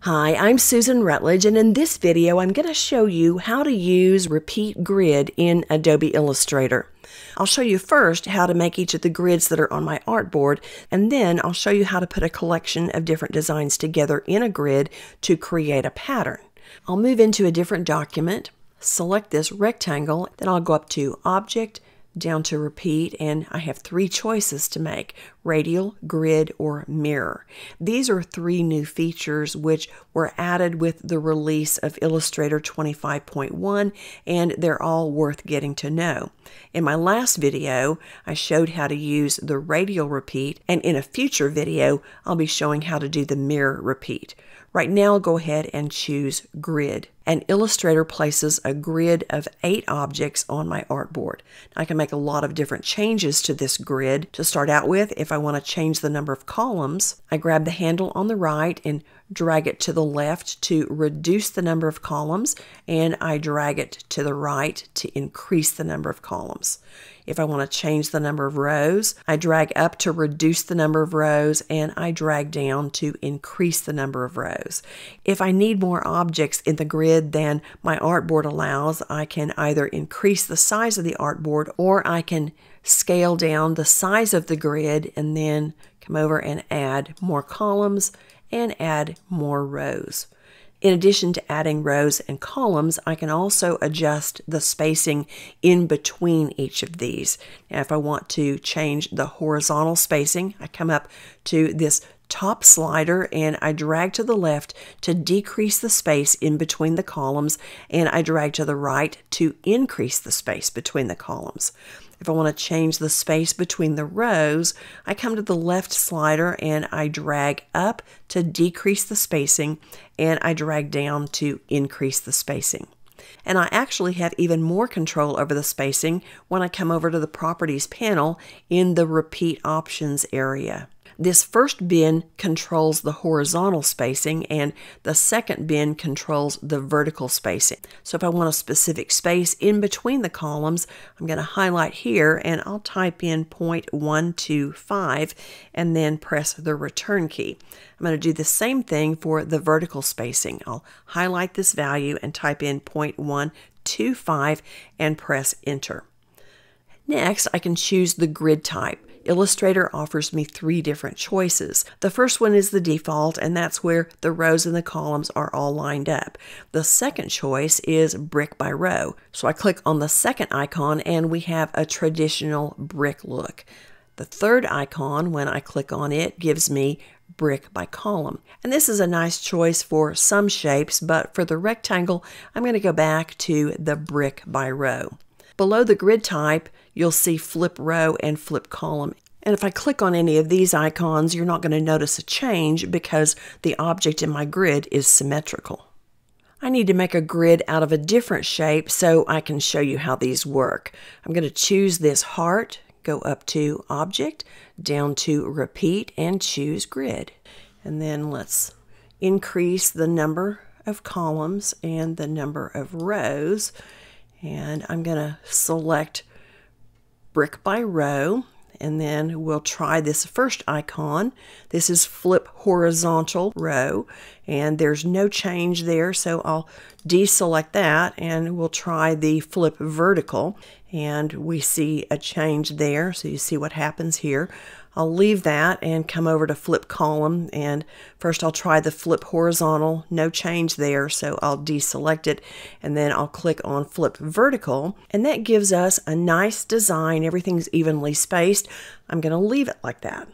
Hi, I'm Susan Rutledge, and in this video, I'm going to show you how to use Repeat Grid in Adobe Illustrator. I'll show you first how to make each of the grids that are on my artboard, and then I'll show you how to put a collection of different designs together in a grid to create a pattern. I'll move into a different document, select this rectangle, then I'll go up to Object, down to repeat, and I have three choices to make radial, grid, or mirror. These are three new features which were added with the release of Illustrator 25.1, and they're all worth getting to know. In my last video, I showed how to use the radial repeat, and in a future video, I'll be showing how to do the mirror repeat. Right now, I'll go ahead and choose Grid. And Illustrator places a grid of eight objects on my artboard. I can make a lot of different changes to this grid. To start out with, if I want to change the number of columns, I grab the handle on the right and drag it to the left to reduce the number of columns, and I drag it to the right to increase the number of columns. If I want to change the number of rows, I drag up to reduce the number of rows, and I drag down to increase the number of rows. If I need more objects in the grid than my artboard allows, I can either increase the size of the artboard or I can scale down the size of the grid and then come over and add more columns and add more rows. In addition to adding rows and columns, I can also adjust the spacing in between each of these. Now, if I want to change the horizontal spacing, I come up to this top slider and I drag to the left to decrease the space in between the columns and I drag to the right to increase the space between the columns. If I want to change the space between the rows, I come to the left slider and I drag up to decrease the spacing and I drag down to increase the spacing. And I actually have even more control over the spacing when I come over to the Properties panel in the Repeat Options area. This first bin controls the horizontal spacing and the second bin controls the vertical spacing. So if I want a specific space in between the columns, I'm going to highlight here and I'll type in 0.125 and then press the return key. I'm going to do the same thing for the vertical spacing. I'll highlight this value and type in 0.125 and press enter. Next, I can choose the grid type. Illustrator offers me three different choices. The first one is the default, and that's where the rows and the columns are all lined up. The second choice is brick by row. So I click on the second icon and we have a traditional brick look. The third icon, when I click on it, gives me brick by column. And this is a nice choice for some shapes, but for the rectangle, I'm going to go back to the brick by row. Below the grid type, you'll see flip row and flip column. And if I click on any of these icons, you're not going to notice a change because the object in my grid is symmetrical. I need to make a grid out of a different shape so I can show you how these work. I'm going to choose this heart, go up to Object, down to Repeat, and choose Grid. And then let's increase the number of columns and the number of rows and I'm going to select brick by row and then we'll try this first icon. This is flip horizontal row and there's no change there so I'll deselect that and we'll try the flip vertical and we see a change there so you see what happens here. I'll leave that and come over to flip column and first I'll try the flip horizontal, no change there, so I'll deselect it and then I'll click on flip vertical and that gives us a nice design. Everything's evenly spaced. I'm going to leave it like that.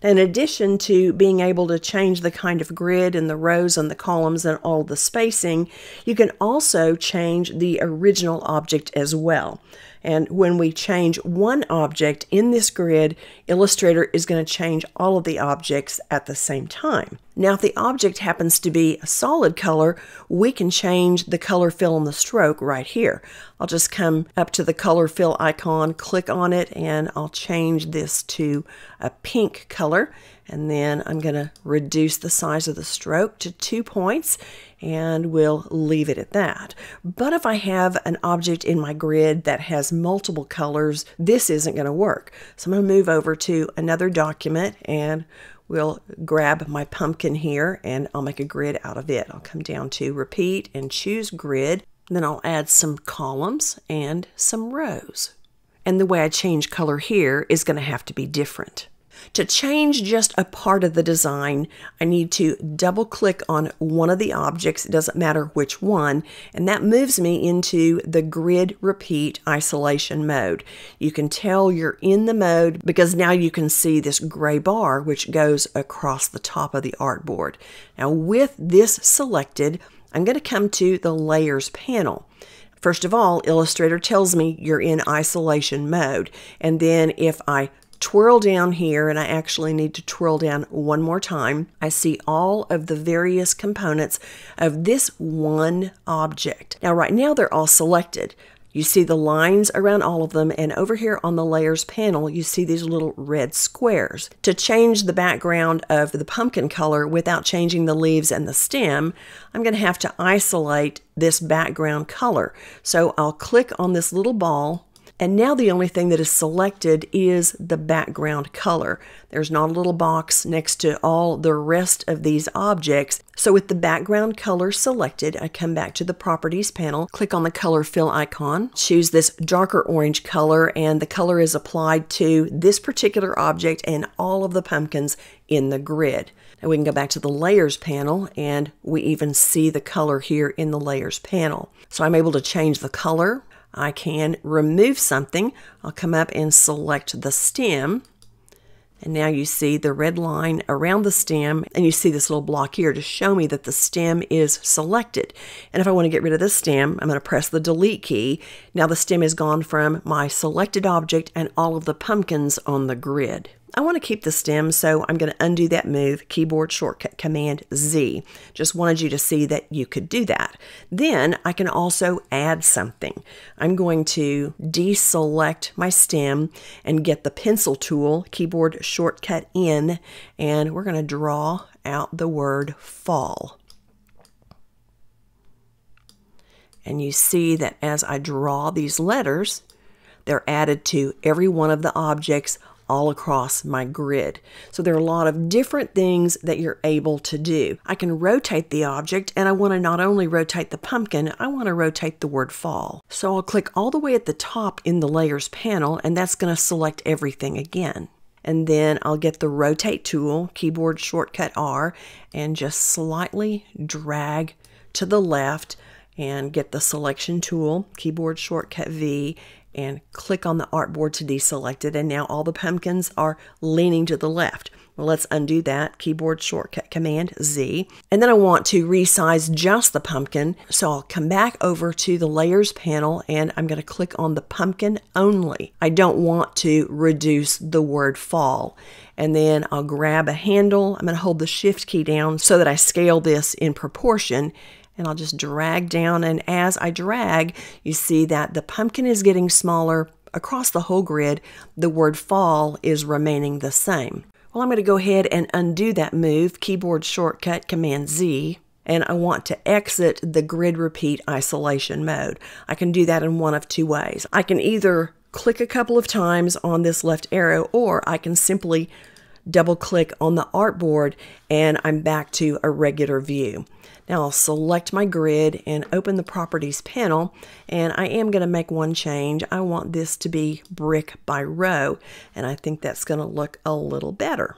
In addition to being able to change the kind of grid and the rows and the columns and all the spacing, you can also change the original object as well. And when we change one object in this grid, Illustrator is going to change all of the objects at the same time. Now, if the object happens to be a solid color, we can change the color fill on the stroke right here. I'll just come up to the color fill icon, click on it, and I'll change this to a pink color. And then I'm going to reduce the size of the stroke to two points and we'll leave it at that. But if I have an object in my grid that has multiple colors, this isn't going to work. So I'm going to move over to another document and we'll grab my pumpkin here and I'll make a grid out of it. I'll come down to repeat and choose grid. Then I'll add some columns and some rows. And the way I change color here is going to have to be different. To change just a part of the design, I need to double click on one of the objects, it doesn't matter which one, and that moves me into the grid repeat isolation mode. You can tell you're in the mode because now you can see this gray bar which goes across the top of the artboard. Now with this selected, I'm going to come to the layers panel. First of all, Illustrator tells me you're in isolation mode. And then if I twirl down here, and I actually need to twirl down one more time, I see all of the various components of this one object. Now, right now, they're all selected. You see the lines around all of them, and over here on the layers panel, you see these little red squares. To change the background of the pumpkin color without changing the leaves and the stem, I'm going to have to isolate this background color. So I'll click on this little ball and now the only thing that is selected is the background color. There's not a little box next to all the rest of these objects. So with the background color selected, I come back to the properties panel, click on the color fill icon, choose this darker orange color, and the color is applied to this particular object and all of the pumpkins in the grid. Now we can go back to the layers panel and we even see the color here in the layers panel. So I'm able to change the color, I can remove something. I'll come up and select the stem. And now you see the red line around the stem, and you see this little block here to show me that the stem is selected. And if I want to get rid of the stem, I'm going to press the delete key. Now the stem is gone from my selected object and all of the pumpkins on the grid. I want to keep the stem, so I'm going to undo that move, keyboard shortcut Command Z. Just wanted you to see that you could do that. Then I can also add something. I'm going to deselect my stem and get the pencil tool, keyboard shortcut N, and we're going to draw out the word fall. And you see that as I draw these letters, they're added to every one of the objects all across my grid. So there are a lot of different things that you're able to do. I can rotate the object and I want to not only rotate the pumpkin, I want to rotate the word fall. So I'll click all the way at the top in the layers panel and that's going to select everything again. And then I'll get the rotate tool, keyboard shortcut R, and just slightly drag to the left and get the selection tool, keyboard shortcut V, and click on the artboard to deselect it. And now all the pumpkins are leaning to the left. Well, let's undo that. Keyboard shortcut Command Z. And then I want to resize just the pumpkin. So I'll come back over to the layers panel and I'm going to click on the pumpkin only. I don't want to reduce the word fall. And then I'll grab a handle. I'm going to hold the shift key down so that I scale this in proportion and I'll just drag down. And as I drag, you see that the pumpkin is getting smaller across the whole grid. The word fall is remaining the same. Well, I'm going to go ahead and undo that move, keyboard shortcut Command Z, and I want to exit the grid repeat isolation mode. I can do that in one of two ways. I can either click a couple of times on this left arrow, or I can simply double click on the artboard and I'm back to a regular view. Now I'll select my grid and open the properties panel and I am going to make one change. I want this to be brick by row and I think that's going to look a little better.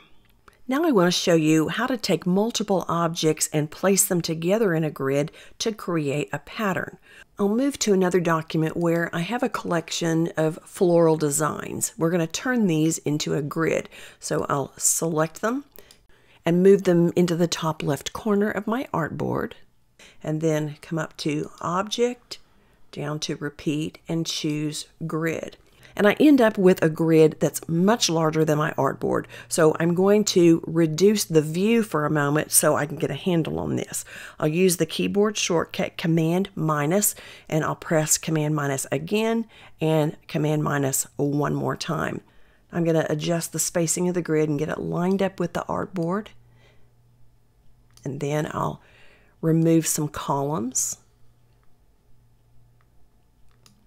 Now I want to show you how to take multiple objects and place them together in a grid to create a pattern. I'll move to another document where I have a collection of floral designs. We're going to turn these into a grid. So I'll select them and move them into the top left corner of my artboard and then come up to Object, down to Repeat and choose Grid. And I end up with a grid that's much larger than my artboard. So I'm going to reduce the view for a moment so I can get a handle on this. I'll use the keyboard shortcut Command minus and I'll press Command minus again and Command minus one more time. I'm going to adjust the spacing of the grid and get it lined up with the artboard. And then I'll remove some columns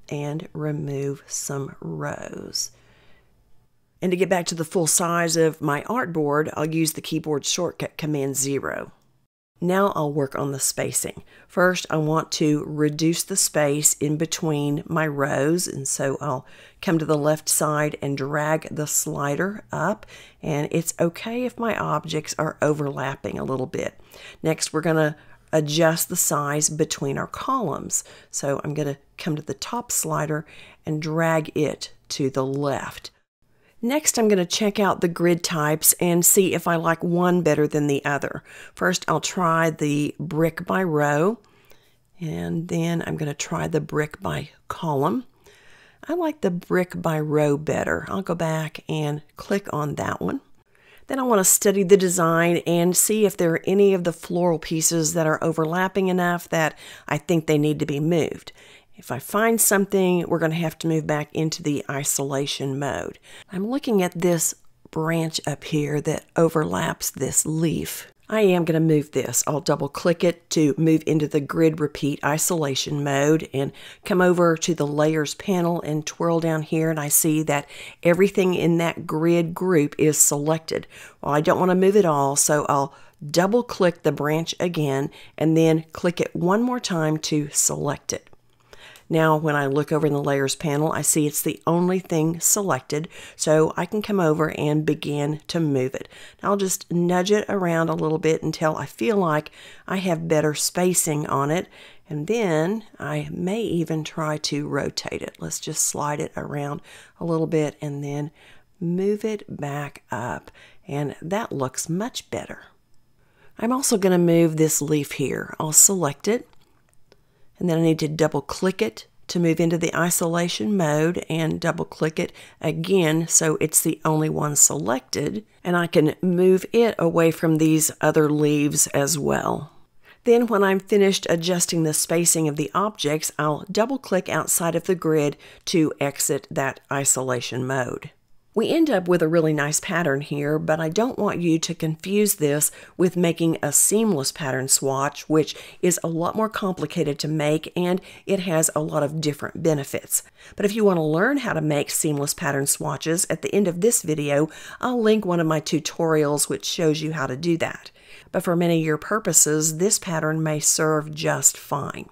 and remove some rows. And to get back to the full size of my artboard, I'll use the keyboard shortcut Command 0. Now I'll work on the spacing. First, I want to reduce the space in between my rows, and so I'll come to the left side and drag the slider up, and it's okay if my objects are overlapping a little bit. Next, we're going to adjust the size between our columns. So I'm going to come to the top slider and drag it to the left. Next, I'm going to check out the grid types and see if I like one better than the other. First, I'll try the brick by row, and then I'm going to try the brick by column. I like the brick by row better. I'll go back and click on that one. Then I want to study the design and see if there are any of the floral pieces that are overlapping enough that I think they need to be moved. If I find something, we're going to have to move back into the isolation mode. I'm looking at this branch up here that overlaps this leaf. I am going to move this. I'll double click it to move into the grid repeat isolation mode and come over to the layers panel and twirl down here and I see that everything in that grid group is selected. Well, I don't want to move it all, so I'll double click the branch again and then click it one more time to select it. Now, when I look over in the layers panel, I see it's the only thing selected, so I can come over and begin to move it. I'll just nudge it around a little bit until I feel like I have better spacing on it, and then I may even try to rotate it. Let's just slide it around a little bit and then move it back up, and that looks much better. I'm also going to move this leaf here. I'll select it and then I need to double click it to move into the isolation mode and double click it again so it's the only one selected and I can move it away from these other leaves as well. Then when I'm finished adjusting the spacing of the objects, I'll double click outside of the grid to exit that isolation mode. We end up with a really nice pattern here, but I don't want you to confuse this with making a seamless pattern swatch, which is a lot more complicated to make and it has a lot of different benefits. But if you want to learn how to make seamless pattern swatches, at the end of this video, I'll link one of my tutorials which shows you how to do that. But for many of your purposes, this pattern may serve just fine.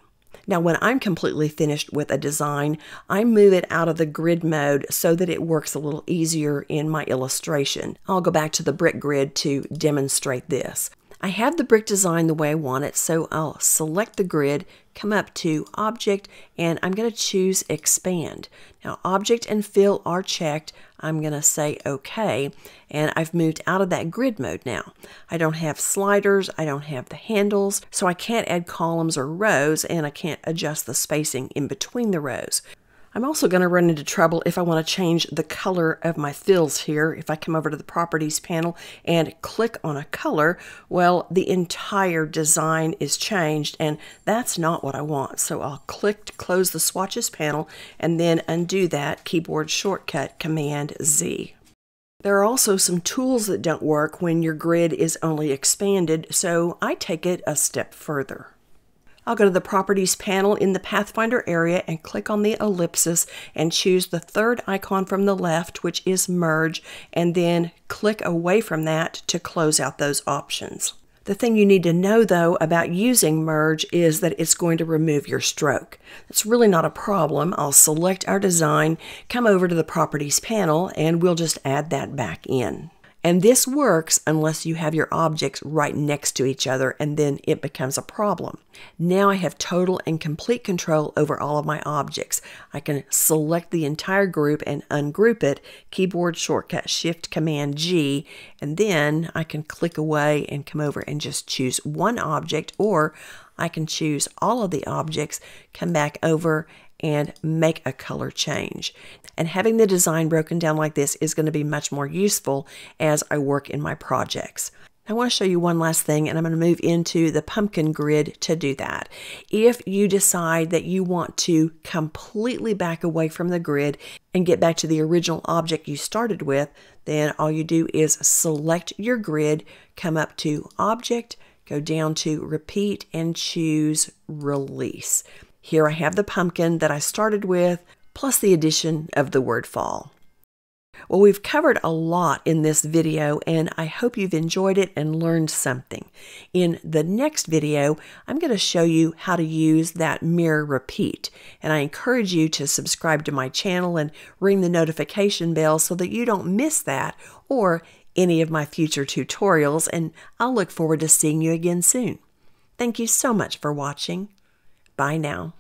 Now, when I'm completely finished with a design, I move it out of the grid mode so that it works a little easier in my illustration. I'll go back to the brick grid to demonstrate this. I have the brick design the way I want it, so I'll select the grid, come up to Object, and I'm going to choose Expand. Now, Object and Fill are checked. I'm going to say OK, and I've moved out of that grid mode now. I don't have sliders, I don't have the handles, so I can't add columns or rows, and I can't adjust the spacing in between the rows. I'm also going to run into trouble if I want to change the color of my fills here. If I come over to the properties panel and click on a color, well, the entire design is changed and that's not what I want. So I'll click to close the swatches panel and then undo that keyboard shortcut Command Z. There are also some tools that don't work when your grid is only expanded, so I take it a step further. I'll go to the Properties panel in the Pathfinder area and click on the ellipsis and choose the third icon from the left, which is Merge, and then click away from that to close out those options. The thing you need to know though about using merge is that it's going to remove your stroke. That's really not a problem. I'll select our design, come over to the properties panel, and we'll just add that back in. And this works unless you have your objects right next to each other and then it becomes a problem. Now I have total and complete control over all of my objects. I can select the entire group and ungroup it, keyboard shortcut Shift Command G, and then I can click away and come over and just choose one object or I can choose all of the objects, come back over and make a color change. And having the design broken down like this is going to be much more useful as I work in my projects. I want to show you one last thing, and I'm going to move into the pumpkin grid to do that. If you decide that you want to completely back away from the grid and get back to the original object you started with, then all you do is select your grid, come up to Object, go down to Repeat, and choose Release. Here I have the pumpkin that I started with, plus the addition of the word fall. Well, we've covered a lot in this video, and I hope you've enjoyed it and learned something. In the next video, I'm going to show you how to use that mirror repeat, and I encourage you to subscribe to my channel and ring the notification bell so that you don't miss that or any of my future tutorials, and I'll look forward to seeing you again soon. Thank you so much for watching. Bye now.